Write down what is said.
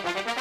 Bye.